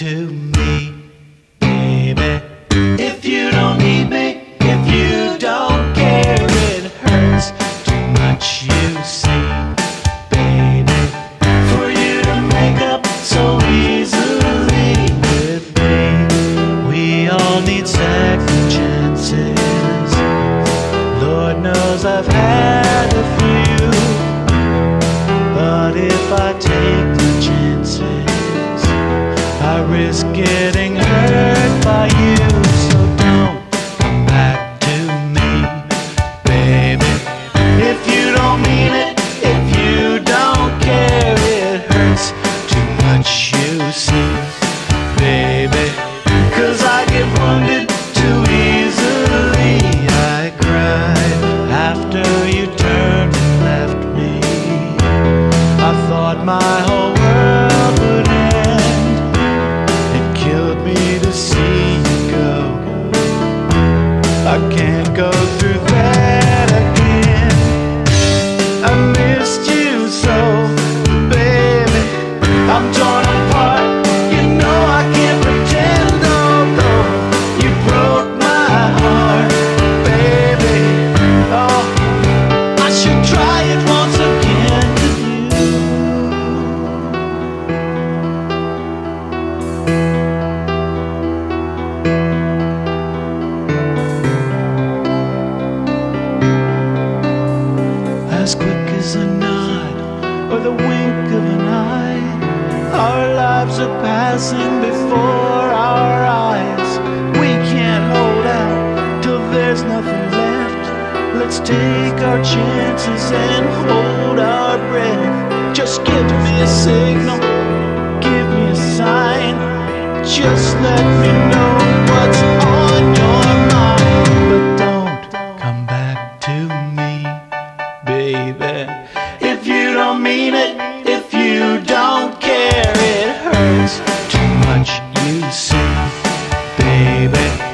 to me, baby. If you don't need me, if you don't care, it hurts too much, you see, baby. For you to make up so easily with me, we all need second chances. Lord knows I've had I risk getting hurt by you. So don't come back to me, baby. If you don't mean it, if you don't care, it hurts too much, you see, baby. Cause I get wounded too easily. I cried after you turned and left me. I thought my whole as quick as a nod or the wink of an eye. Our lives are passing before our eyes. We can't hold out till there's nothing left. Let's take our chances and hold our breath. Just give me a signal, give me a sign. Just let me know you don't mean it, if you don't care, it hurts too much, you see, baby.